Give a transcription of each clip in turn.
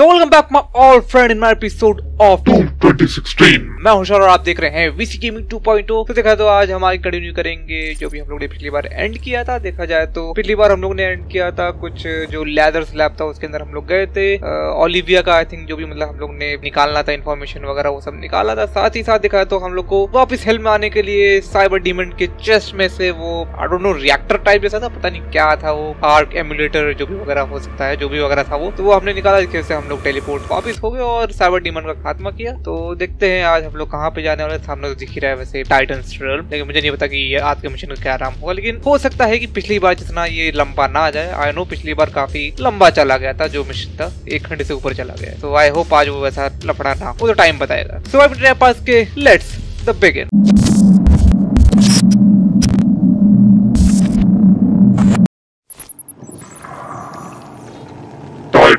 So welcome back my all friend in my episode of 2016 मैं हुशार और आप देख रहे हैं वीसी गेमिंग 2.0 तो देखा तो आज हमारी कंटिन्यू करेंगे जो भी हम लोग ने पिछली बार एंड किया था देखा जाए तो। पिछली बार हम लोग ने एंड किया था कुछ जो लेदर स्लैब था उसके अंदर हम लोग गए थे। ओलिविया का आई थिंक जो भी मतलब हम लोग ने निकालना था इन्फॉर्मेशन वगैरह वो सब निकाला था। साथ ही साथ देखा तो हम लोग को वापिस हेल्प में आने के लिए साइबर डीमन के चेस्ट में से वो I don't know reactor type जैसा था पता नहीं क्या था वो आर्क एमुलेटर जो भी वगैरह हो सकता है जो भी वगैरह था वो तो वो हमने निकाला जिससे हम लोग टेलीपोर्ट वापिस हो गए और साइबर डीमन का खात्मा किया। तो देखते हैं आज हम लोग कहाँ पे जाने वाले सामने तो दिख रहा है वैसे टाइटन लेकिन मुझे नहीं पता कि ये आज के मिशन का क्या आराम होगा। लेकिन हो सकता है कि पिछली बार जितना ये लंबा ना आ जाए आई नो पिछली बार काफ़ी लंबा चला गया था, जो मिशन था, एक घंटे से ऊपर चला गया। तो आई होप आज वो वैसा लफड़ा ना वो तो टाइम बताएगा। सो आई पास के let's the begin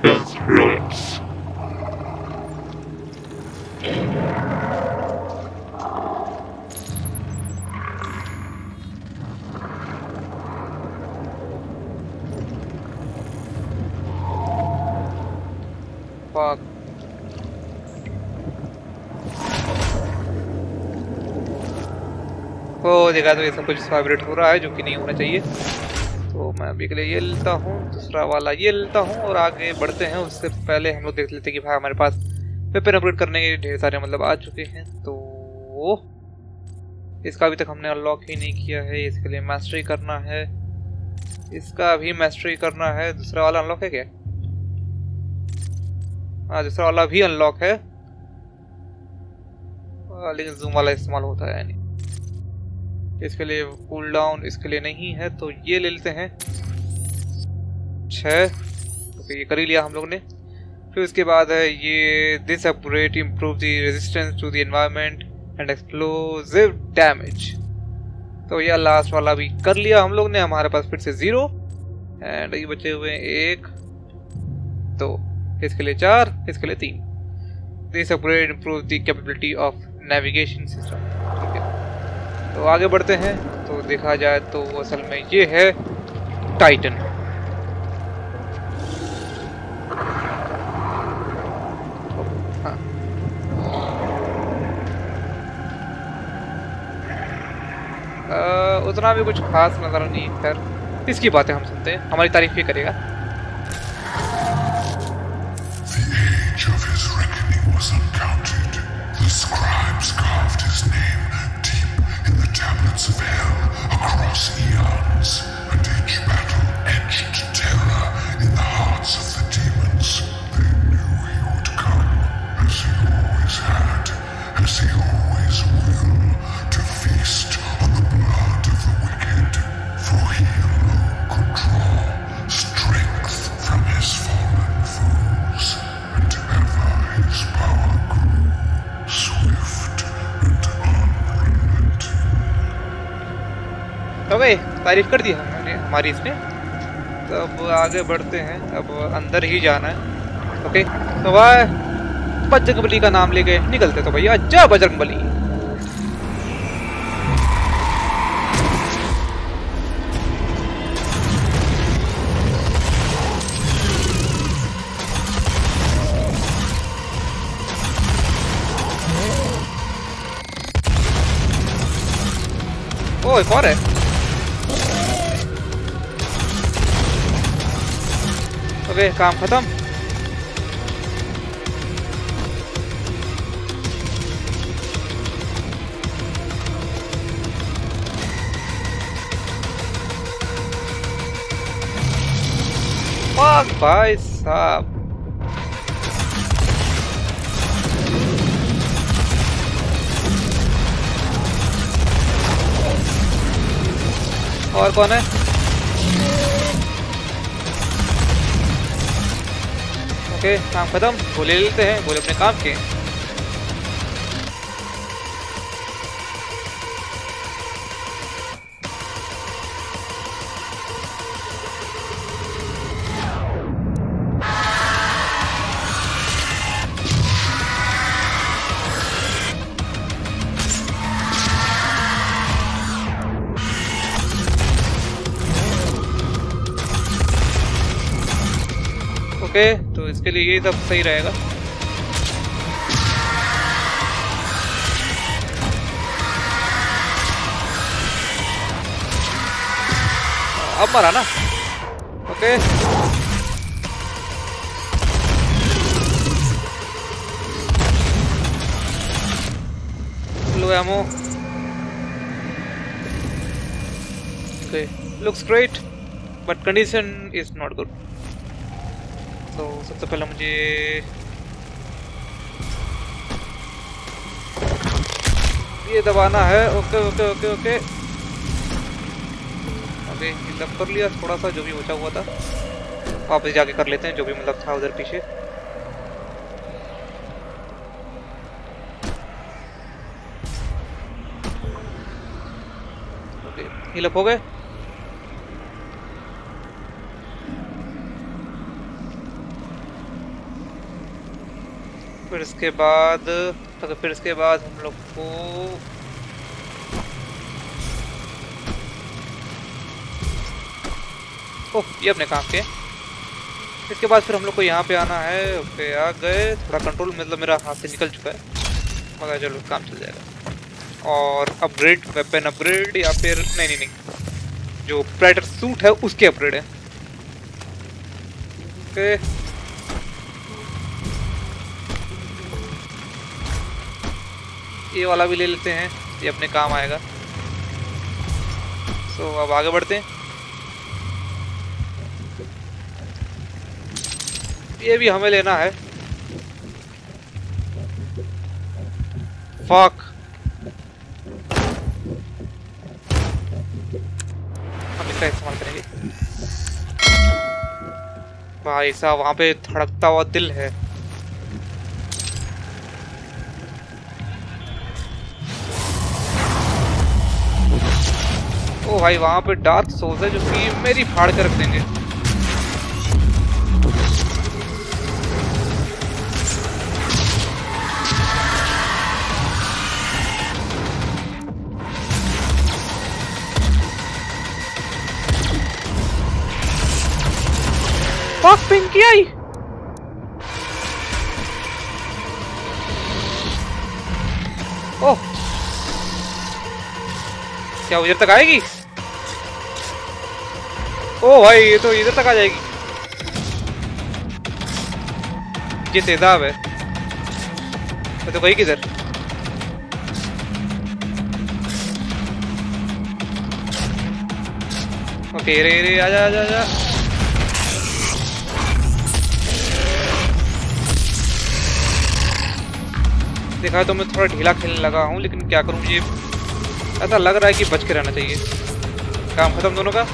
Titan's Relics. Fuck. ओ देखा तो ये सब कुछ वाइब्रेट हो रहा है, जो कि नहीं होना चाहिए तो मैं अभी के लिए ये लेता हूँ, दूसरा वाला ये लेता हूँ और आगे बढ़ते हैं। उससे पहले हम लोग देख लेते हैं कि भाई हमारे पास वेपन अपग्रेड करने के ढेर सारे मतलब आ चुके हैं। तो इसका अभी तक हमने अनलॉक ही नहीं किया है। इसके लिए मास्टरी करना है। इसका भी मास्टरी करना है। दूसरा वाला अनलॉक है क्या? हाँ दूसरा वाला भी अनलॉक है। लेकिन जूम वाला इस्तेमाल होता है यानी। इसके लिए कूल डाउन इसके लिए नहीं है तो ये ले लेते हैं। छः तो ये कर ही लिया हम लोग ने। फिर उसके बाद है ये this upgrade improve the resistance to the environment and explosive damage तो यह लास्ट वाला भी कर लिया हम लोग ने, हमारे पास फिर से ज़ीरो एंड ये बचे हुए एक, दो, इसके लिए चार, इसके लिए तीन। This upgrade improve the capability of navigation system तो आगे बढ़ते हैं। तो देखा जाए तो असल में ये है टाइटन हाँ। उतना भी कुछ खास नज़र नहीं खैर, इसकी बातें हम सुनते हैं। हमारी तारीफ़ भी करेगा। Across eons, and each battle etched terror in the hearts of the demons. They knew he would come, as he always had, as he always will, to feast on the blood of the wicked, for he okay तारीफ़ कर दी हमने हमारी इसमें। तो अब आगे बढ़ते हैं, अब अंदर ही जाना है। ओके तो वह बजरंग बली का नाम लेके निकलते तो भैया, जय बजरंग बली ओ एक और है। ओके काम खत्म। भाई साहब। और कौन है? ओके काम खत्म वो ले लेते हैं बोले अपने काम के। ओके। इसके लिए ये सब सही रहेगा। अब मरा ना। Okay. Okay looks great but condition is not good तो सबसे पहले मुझे ये दबाना है। Okay okay okay okay. Okay heal up कर लिया थोड़ा सा जो भी बचा हुआ था। वापस जाके कर लेते हैं, जो भी मतलब था उधर पीछे। हिलअप हो गए? फिर इसके बाद तो फिर इसके बाद हम लोग को ओह, ये अपने काम के। इसके बाद फिर हम लोग को यहाँ पे आना है ओके आ गए। थोड़ा कंट्रोल मतलब मेरा हाथ से निकल चुका है। मगर चलो, काम चल जाएगा। और अपग्रेड वेपन अपग्रेड या फिर, नहीं नहीं नहीं। जो प्रेटर सूट है, उसके अपग्रेड है। ओके ये वाला भी ले लेते हैं ये अपने काम आएगा। सो so, अब आगे बढ़ते हैं। ये भी हमें लेना है। फक हम इसका इस्तेमाल करेंगे। भाई साहब वहाँ पे धड़कता हुआ दिल है। भाई वहाँ पे डार्क सोल्स है जो कि मेरी फाड़ कर रख देंगे। Fuck पिंकी आई ओह। क्या उधर तक आएगी? ओ भाई, ये तो इधर तक आ जाएगी। ये तेजाब है। तो गई किधर? ओके, रे रे, आजा आजा आजा। देखा तो मैं थोड़ा ढीला खेलने लगा हूँ, लेकिन क्या करूँ मुझे ऐसा लग रहा है कि बच के रहना चाहिए। काम खत्म दोनों का?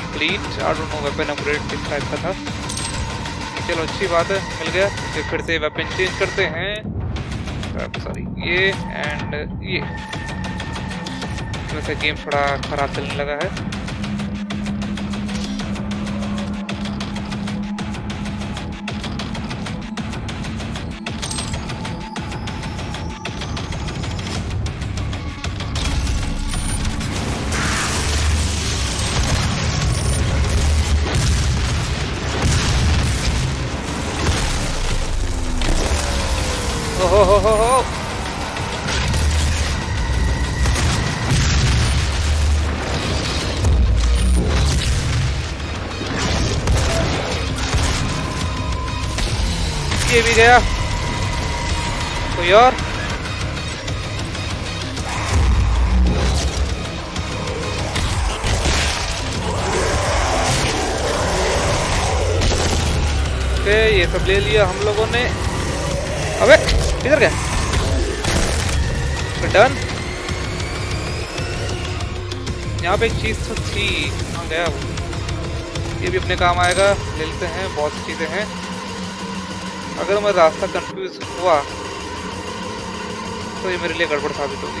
Complete I don't know weapon upgrade किस टाइप का था। चलो, अच्छी बात है, मिल गया। फिर फिर से वेपन चेंज करते हैं। सॉरी ये एंड ये। वैसे गेम थोड़ा ख़राब चलने लगा हो। और ओके ये सब ले लिया हम लोगों ने अबे इधर गया डन यहाँ पे एक चीज़ तो थी कहाँ गया वो। ये भी अपने काम आएगा ले लेते हैं, बहुत चीज़ें हैं। अगर मैं रास्ता कंफ्यूज हुआ तो ये मेरे लिए गड़बड़ साबित होगी।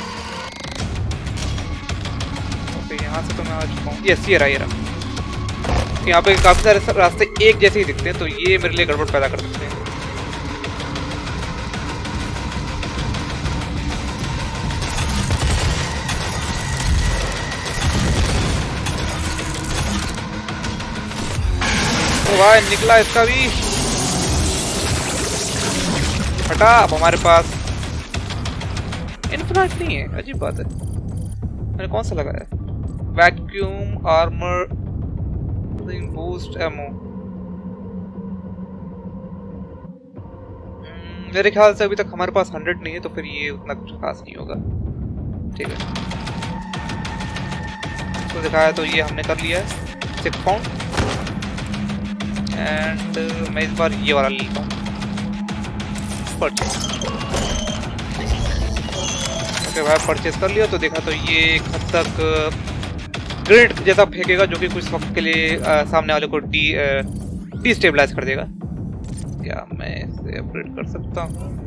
ओके, यहाँ से तो मैं आ चुका हूँ। यस ये रहा ये रहा। यहाँ पे काफ़ी सारे रास्ते एक जैसे ही दिखते हैं तो ये मेरे लिए गड़बड़ पैदा कर सकते हैं। भाई निकला इसका भी। हटा अब हमारे पास। इन्फिनाइट नहीं है, अजीब बात है। मैंने कौन सा लगाया? वैक्यूम आर्मर बूस्ट एमो मेरे ख्याल से अभी तक हमारे पास हंड्रेड नहीं है तो फिर ये उतना कुछ खास नहीं होगा। ठीक है। तो दिखाया तो ये हमने कर लिया है। पाउंड एंड मैं इस बार ये वाला लेता हूँ। ओके भाई परचेज कर लिया तो देखा तो ये एक हद तक ग्रेड जैसा फेंकेगा जो कि कुछ वक्त के लिए आ, सामने वाले को डी डी स्टेबलाइज कर देगा। क्या मैं इसे अपग्रेड कर सकता हूँ।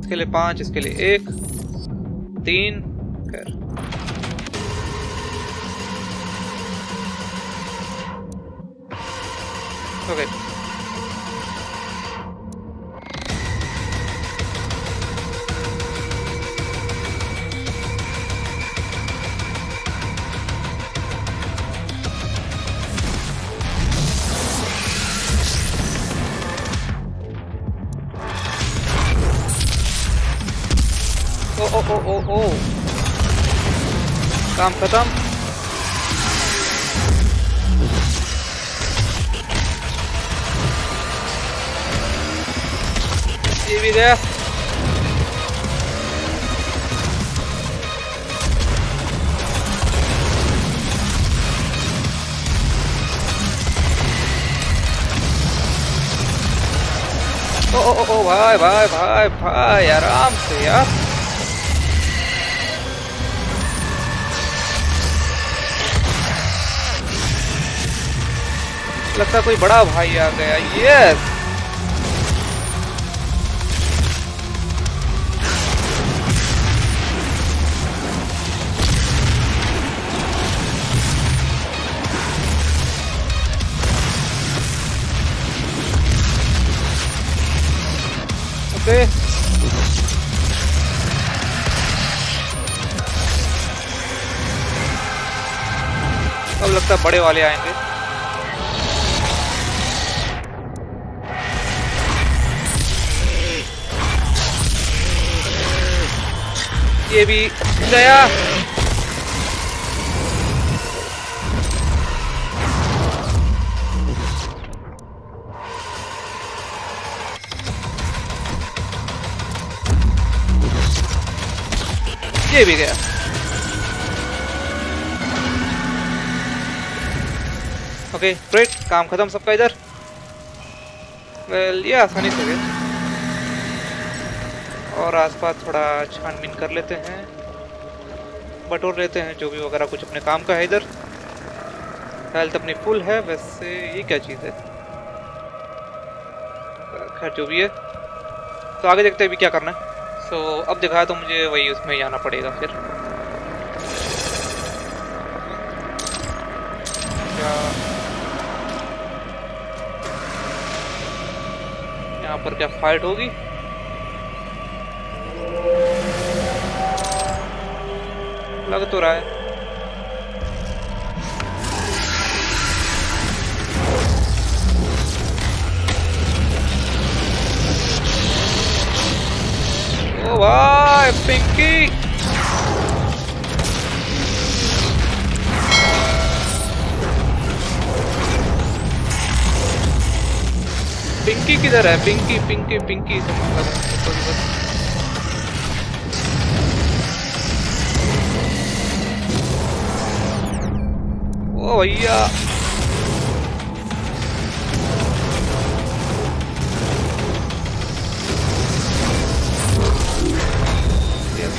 इसके लिए पाँच इसके लिए एक तीन कर ओके ओ काम खत्म ये भी गया ओ ओ ओ ओ भाई भाई भाई भाई आराम लगता कोई बड़ा भाई आ गया। यस ओके अब लगता बड़े वाले आएँगे। ये भी गया ये भी गया। ओके ग्रेट काम खत्म सबका इधर। वेल ये आसानी से गया। और आसपास थोड़ा छानबीन कर लेते हैं। बटोर लेते हैं जो भी वगैरह कुछ अपने काम का है इधर। हेल्थ अपनी फुल है वैसे ये क्या चीज़ है? खैर जो भी है। तो आगे देखते हैं अभी क्या करना है। सो so, अब दिखाया तो मुझे वही उसमें जाना पड़ेगा फिर। यहाँ पर क्या फाइट होगी? लग तो रहा है। पिंकी। पिंकी किधर है? पिंकी पिंकी पिंकी से मतलब भैया।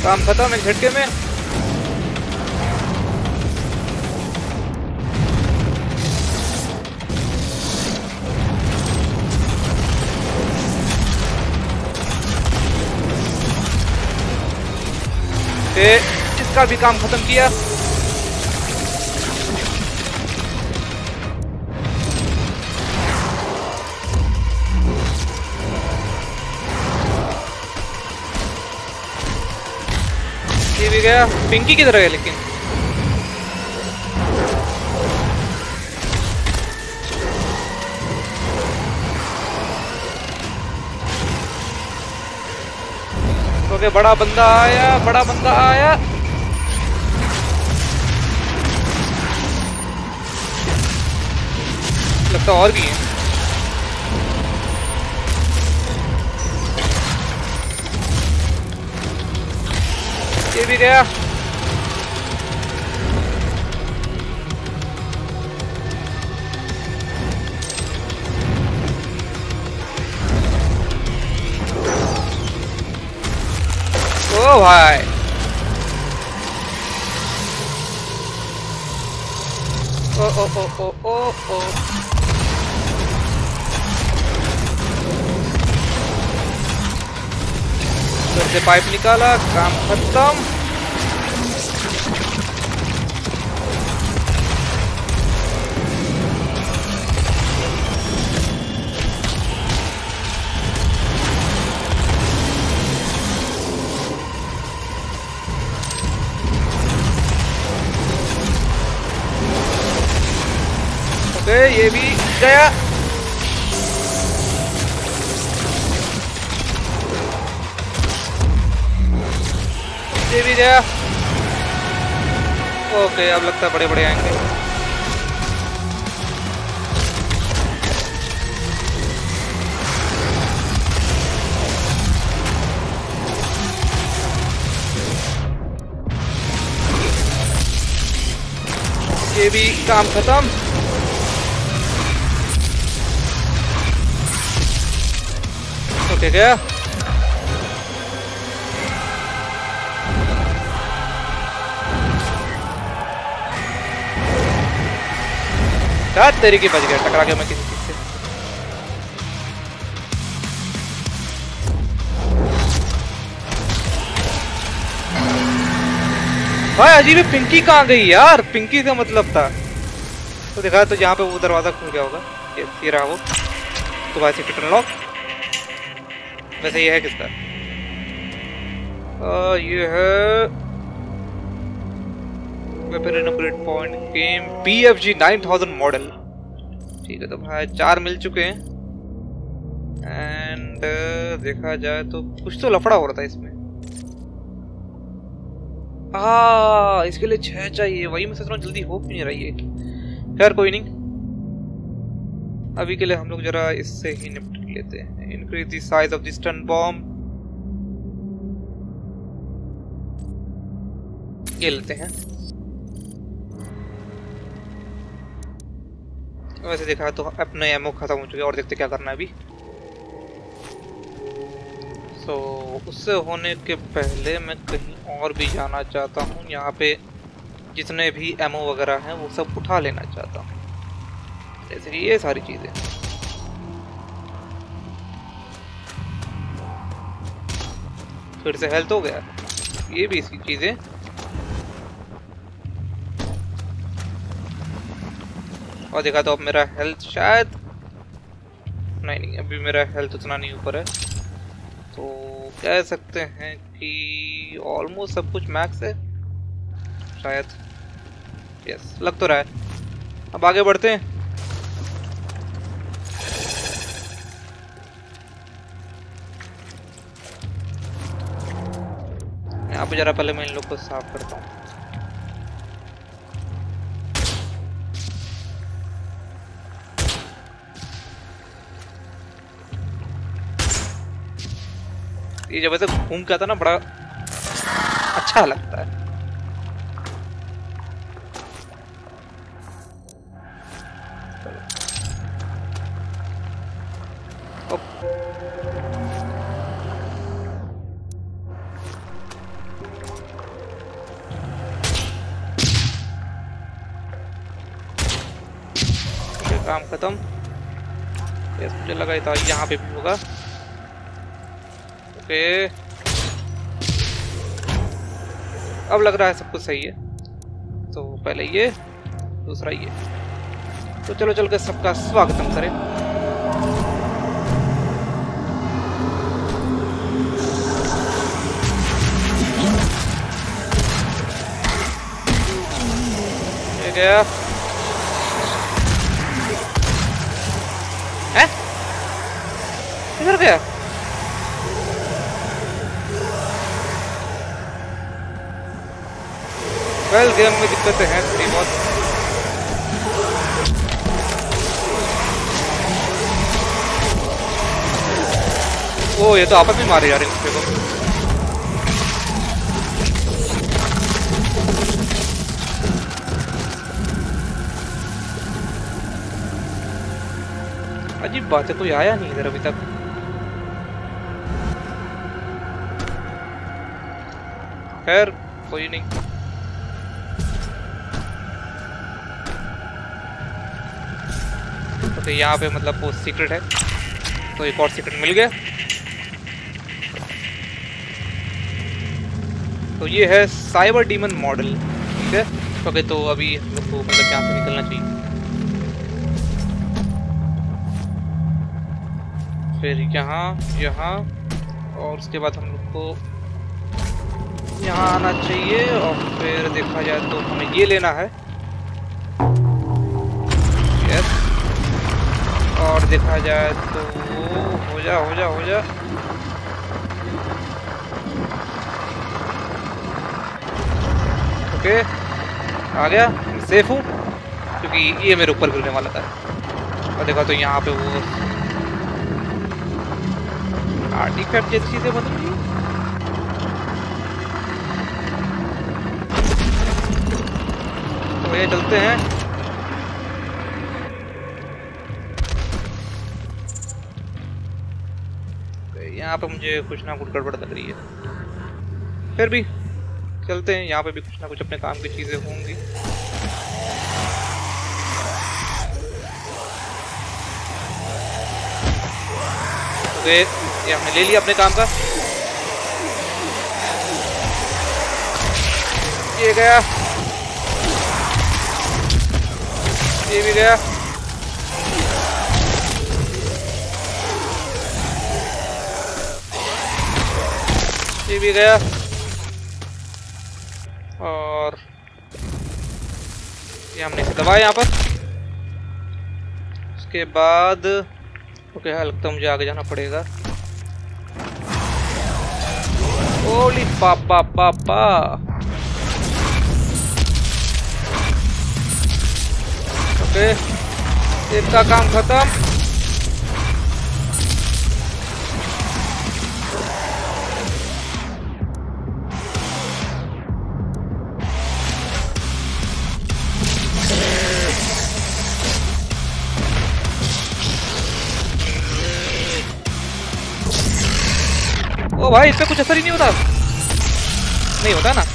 काम खत्म है झटके में। इसका भी काम खत्म किया। गया। पिंकी किधर है लेकिन? ओके, बड़ा बंदा आया, बड़ा बंदा आया। लगता और भी है। गया ओ भाई ओ ओ ओ ओ ओ ओ से पाइप निकाला काम खत्म। गया। ये भी गया। ओके, अब लगता है बड़े बड़े आएँगे। ये भी काम खत्म। ओके गया क्या तेरी की बच गया टकरा गया मैं किसी चीज़ से। भाई, अजीब पिंकी कहाँ गई यार? पिंकी का मतलब था। तो देखा तो यहाँ पे वो दरवाज़ा खुल गया होगा। ये रहा वो। तो भाई सीक्रेट अनलॉक वैसे ये है किसका? आ, ये है weapon upgrade point game BFG 9000 model ठीक है तो भाई चार मिल चुके हैं। एंड देखा जाए तो कुछ तो लफड़ा हो रहा था इसमें। आ इसके लिए छह चाहिए। वही मैं सोच रहा हूँ जल्दी हो क्यों नहीं रही है खैर कोई नहीं। अभी के लिए हम लोग जरा इससे ही निपट लेते हैं। Increase the size of the stun bomb ये लेते हैं। वैसे देखा तो अपने एमओ खत्म हो चुके और देखते क्या करना है अभी। सो so, उससे होने के पहले मैं कहीं और भी जाना चाहता हूँ। यहाँ पे जितने भी एमओ वगैरह हैं वो सब उठा लेना चाहता हूँ। जैसे ये सारी चीज़ें। फिर से हेल्थ हो गया। ये भी इसकी चीज़ें। और देखा तो अब मेरा हेल्थ शायद नहीं नहीं, अभी मेरा हेल्थ उतना नहीं ऊपर है। तो कह सकते हैं कि ऑलमोस्ट सब कुछ मैक्स है। शायद। यस लग तो रहा है। अब आगे बढ़ते हैं। पे जरा पहले मैं इन लोग को साफ़ करता हूँ। ये जब ऐसे घूम के आता ना, बड़ा अच्छा लगता है। लगा था, यहाँ पे भी होगा। ओके। अब लग रहा है सब कुछ सही है। तो पहले ये, दूसरा ये। तो चलो चल के सबका स्वागतम करें। गया। किधर गया वेल गेम में दिक्कतें हैं थोड़ी बहुत ओ ये तो आपस में मारे यार इस को अजीब बात है कोई आया नहीं इधर अभी तक खैर, कोई नहीं। तो यहाँ पे मतलब वो सीक्रेट है। तो एक और सीक्रेट मिल गया। तो ये है साइबर डीमन मॉडल ठीक है? ओके तो अभी हम लोग को मतलब यहाँ से निकलना चाहिए। फिर यहाँ यहाँ, और उसके बाद हम लोग को यहाँ आना चाहिए और फिर देखा जाए तो हमें ये लेना है। यस और देखा जाए तो हो जा हो जा हो जा। ओके आ गया। सेफ़ हूँ, क्योंकि ये मेरे ऊपर गिरने वाला था। और देखा तो यहाँ पे वो आर्टिफैक्ट जैसी चीज़ें बन रही भैया चलते हैं। यहाँ पे मुझे कुछ ना कुछ गड़बड़ लग रही है। फिर भी चलते हैं। यहाँ पे भी कुछ ना कुछ अपने काम की चीज़ें होंगी। ओके ये हमने ले लिया अपने काम का। ये गया। ये भी गया ये भी गया और ये हमने इसे दबाया यहाँ पर। उसके बाद, ओके हाँ लगता है मुझे आगे जाना पड़ेगा। ओली पापा पापा ओके एक का काम खत्म। ओ भाई, इससे कुछ असर ही नहीं होता। नहीं होता ना?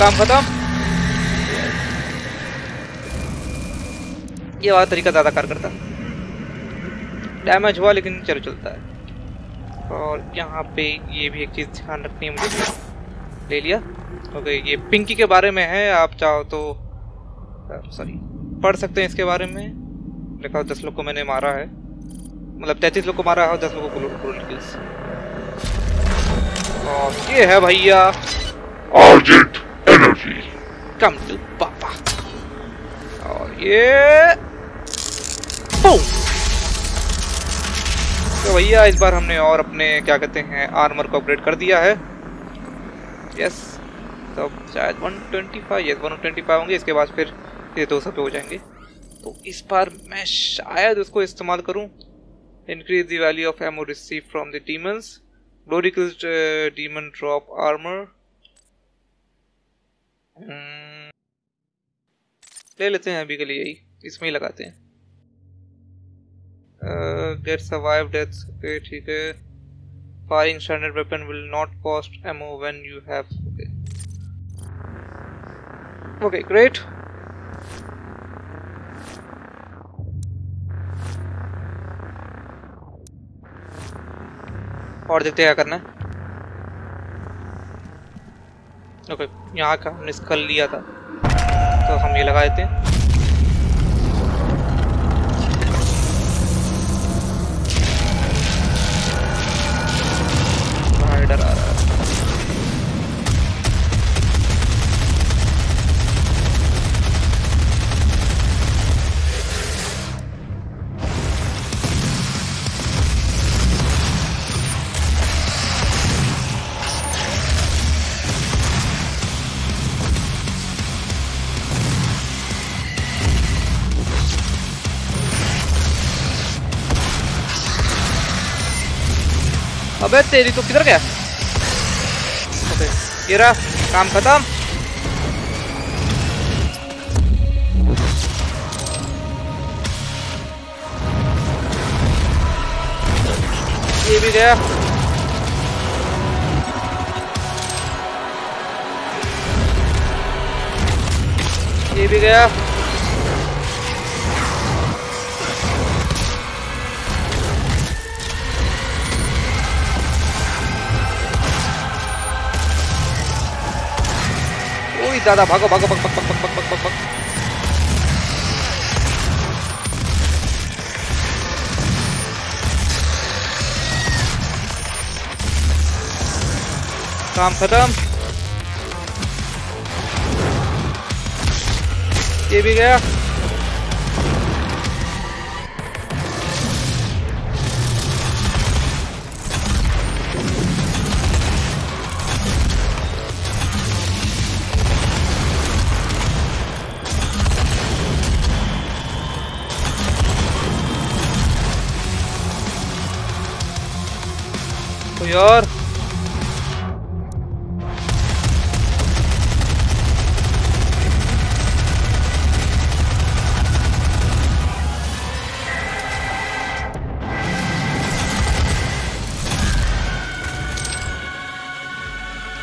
काम खत्म। ये वाला तरीका ज़्यादा कार करता। डैमेज हुआ, लेकिन चलो चलता है। और यहाँ पे ये भी एक चीज़ ध्यान रखनी है मुझे। ले लिया। ओके, ये पिंकी के बारे में है, आप चाहो तो सॉरी पढ़ सकते हैं इसके बारे में। देखा दस लोग को मैंने मारा है। मतलब तैतीस लोग को मारा है और दस लोगों को और ये है भैया। Energy. कम टू पापा और ये Boom! तो भैया, इस बार हमने और अपने, क्या कहते हैं आर्मर को अपग्रेड कर दिया है। यस तो शायद 125 यस 125 होंगे। इसके बाद फिर ये दो सौ पे हो जाएँगे। तो इस बार मैं शायद उसको इस्तेमाल करूँ। Increase the value of ammo receive from the demons glory kills demon drop armour hmm. ले लेते हैं अभी के लिए ही इसमें ही लगाते हैं। गेट सर्वाइव डेथ ओके ठीक है। Firing standard weapon will not cost ammo when you have okay okay great और देखते हैं क्या करना है। ओके यहाँ का हमने कर लिया था। तो हम ये लगा देते हैं अबे तेरी तो किधर गया ओके ये रहा काम खत्म ये भी गया ये भी गया 있다. 나 막어 막어 막어 막어 막어 막어 막어 깜패담 예비게야 और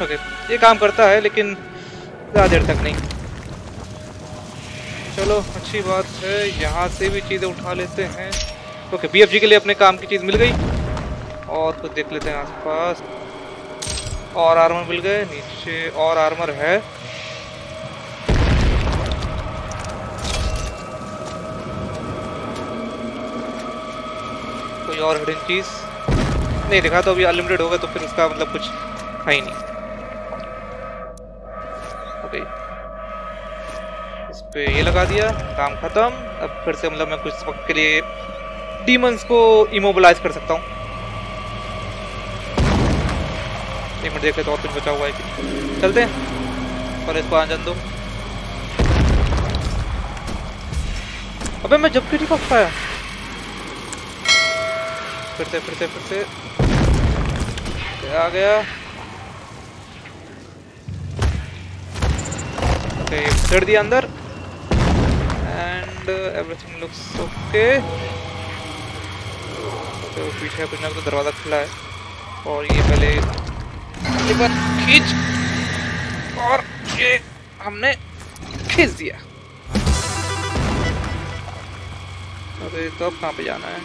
ओके ये काम करता है, लेकिन ज़्यादा देर तक नहीं। चलो, अच्छी बात है, यहाँ से भी चीज़ें उठा लेते हैं। ओके बीएफजी के लिए अपने काम की चीज़ मिल गई। और कुछ देख लेते हैं आसपास। और आर्मर मिल गए, नीचे और आर्मर है। कोई और हिडन चीज़ नहीं, दिखा तो अभी अनलिमिटेड होगा तो फिर उसका मतलब कुछ है ही नहीं। ओके इस पे ये लगा दिया, काम खत्म। अब फिर से मतलब मैं कुछ वक्त के लिए डीमंस को इमोबलाइज कर सकता हूँ। एक मिनट देख लेते और कुछ बचा हुआ है कि चलते हैं। पर इसको आ जान दो। अबे, मैं जब भी नहीं पाया फिर से फिर से फिर से। आ गया। ओके, चढ़ दिया अंदर। एंड एवरीथिंग लुक्स ओके तो पीछे कुछ ना कुछ दरवाज़ा खुला है। और ये पहले बात खींच। और ये हमने खींच दिया। अरे तो अब कहाँ पे जाना है?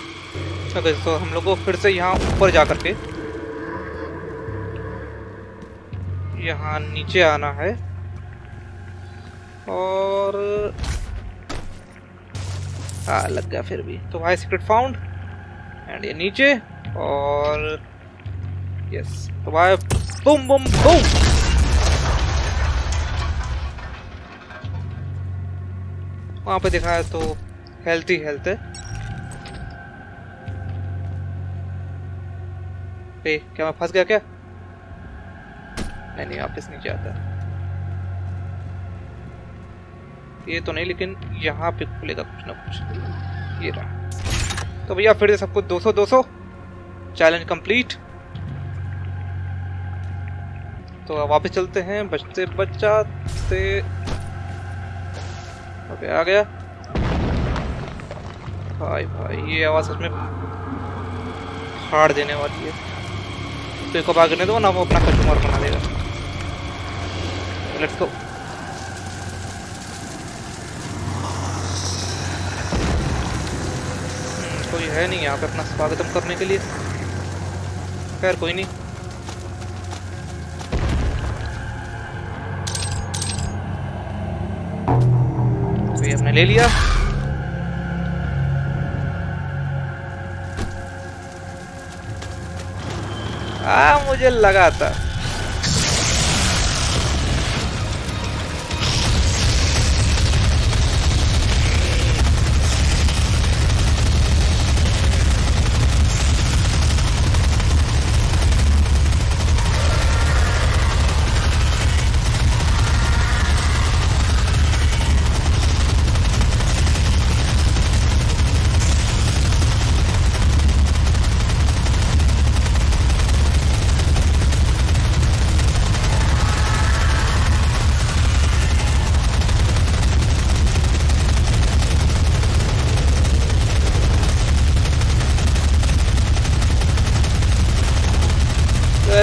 ओके तो हम लोग को फिर से यहाँ ऊपर जा करके यहाँ नीचे आना है। और हाँ लग गया फिर भी। तो भाई सीक्रेट फाउंड एंड ये नीचे। और तो भाई बूम बूम बूम वहाँ पे दिखा है तो हेल्थ ही हेल्थ है। ए, क्या मैं फंस गया क्या? नहीं नहीं वापस नीचे आता ये तो नहीं लेकिन यहाँ पे खुलेगा कुछ ना कुछ। ये रहा। तो भैया फिर से सबको 200 200 चैलेंज कंप्लीट तो वापस चलते हैं बचते बचाते। ओके आ गया। भाई भाई, ये आवाज़ सच में फाड़ देने वाली है। तो एक भागने दो, ना वो अपना कस्टमर बना देगा लेट्स गो कोई है नहीं यहाँ पे अपना स्वागतम करने के लिए। खैर, कोई नहीं। ले लिया। आ मुझे लगा था।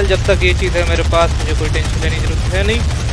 जब तक ये चीज़ है मेरे पास, मुझे कोई टेंशन लेने की ज़रूरत है नहीं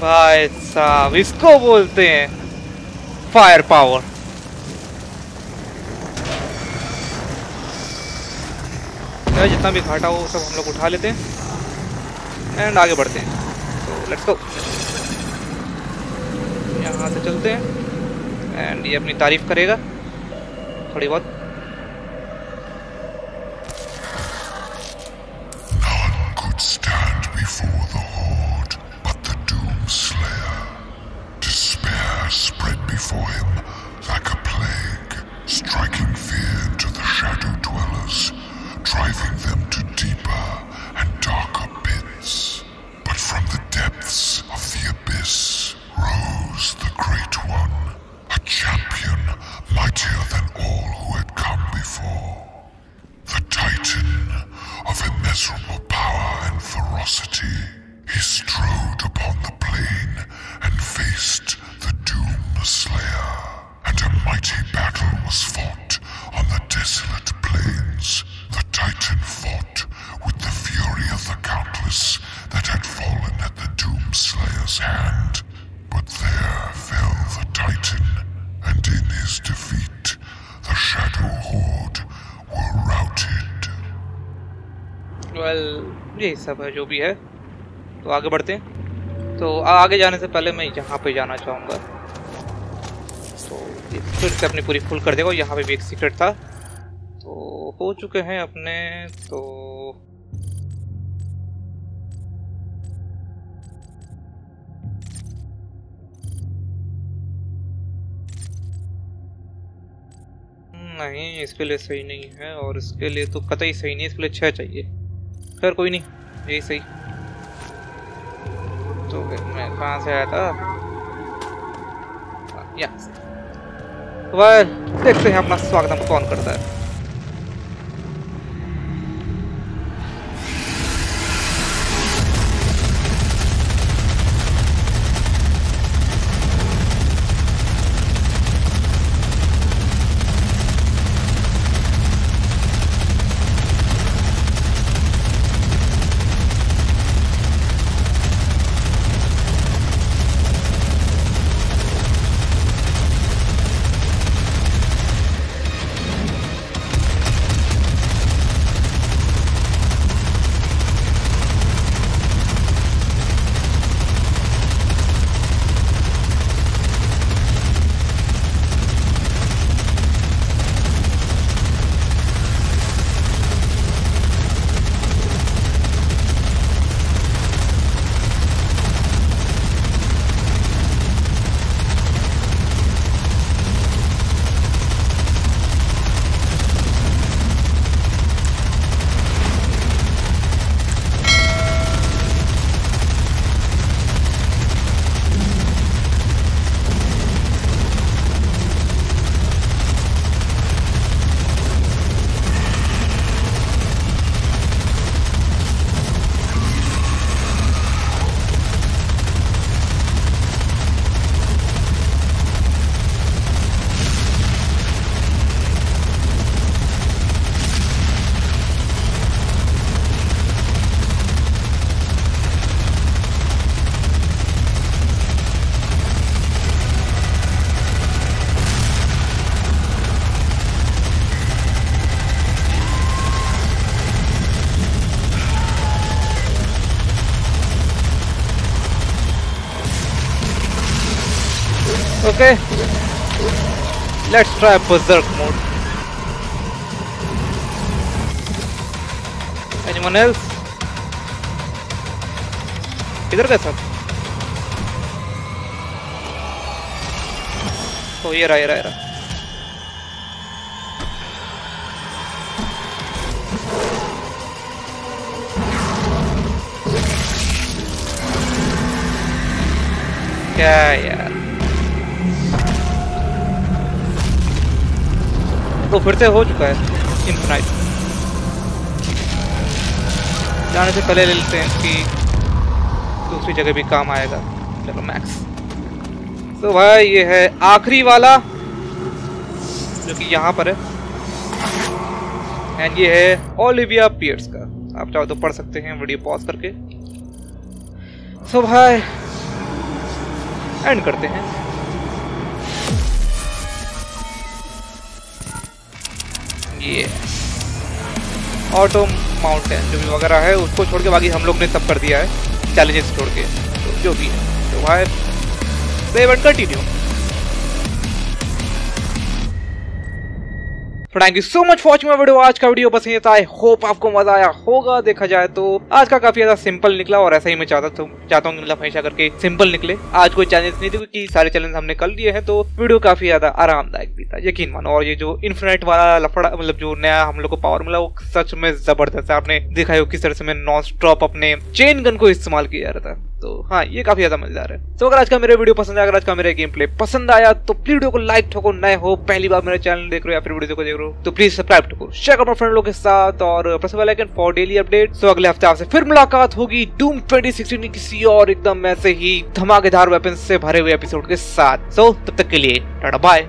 भाई साहब इसको बोलते हैं। फायर पावर जितना भी घाटा हो, सब हम लोग उठा लेते हैं। एंड आगे बढ़ते हैं। तो लेट्स गो यहाँ से चलते हैं। एंड ये अपनी तारीफ़ करेगा। थोड़ी बहुत। यही सब है, जो भी है। तो आगे बढ़ते हैं। तो आगे जाने से पहले मैं यहाँ पे जाना चाहूँगा। तो फिर से अपनी पूरी फुल कर देगा यहाँ पे भी एक सीक्रेट था। तो हो चुके हैं अपने तो नहीं, इसके लिए सही नहीं है, और इसके लिए तो कतई सही नहीं इसके लिए छः चाहिए। खैर, कोई नहीं, यही सही। तो मैं कहाँ से आया था? या से। देखते हैं अपना स्वागत कौन करता है। okay let's try berserk mode anyone else किधर गए सब ओ ये रहा ये रहा ये रहा क्या यार तो फिर से हो चुका है इन्फिनाइट जाने से पहले ले लेते हैं कि दूसरी जगह भी काम आएगा। चलो मैक्स तो भाई, ये है आखिरी वाला, जो कि यहाँ पर है। एंड ये है ओलिविया पियर्स का। आप चाहो तो पढ़ सकते हैं, वीडियो पॉज करके। सो भाई एंड करते हैं। ये ऑटो माउंटेन जो भी वगैरह है, उसको छोड़ के बाकी हम लोग ने सब कर दिया है चैलेंजेस छोड़ के तो जो भी है तो भाई continue thank you so much for watching video आज का वीडियो पसंद आई होप आपको मज़ा आया होगा। देखा जाए तो आज का काफ़ी ज़्यादा सिंपल निकला और ऐसा ही मैं चाहता था चाहता हूँ मतलब हमेशा करके सिंपल निकले। आज कोई चैलेंज नहीं थे क्योंकि सारे चैलेंज हमने कर लिए हैं तो वीडियो काफ़ी ज़्यादा आरामदायक भी था। यकीन मानो, और ये जो इन्फिनाइट वाला लफड़ा मतलब जो नया हम लोग को पावर मिला, वो सच में ज़बरदस्त है। आपने देखा हो किस तरह से मैं नॉन स्टॉप अपने चेन गन को इस्तेमाल किया जा रहा था तो हाँ ये काफ़ी ज़्यादा मज़ेदार है। तो अगर आज का मेरे वीडियो पसंद आया, अगर आज का मेरा गेम प्ले पसंद आया तो प्लीज़ वीडियो को लाइक ठोको। नए हो, पहली बार मेरे चैनल देख रहे हो या फिर वीडियो को देख रहे हो तो प्लीज़ सब्सक्राइब ठोको। शेयर करो फ्रेंड लोग के साथ और press bell icon for daily update तो अगले हफ़्ते आपसे फिर मुलाकात होगी डूम 2016 की किसी और एकदम ऐसे ही धमाकेदार वेपन से भरे हुए एपिसोड के साथ। सो तब तक के लिए, टाटा बाय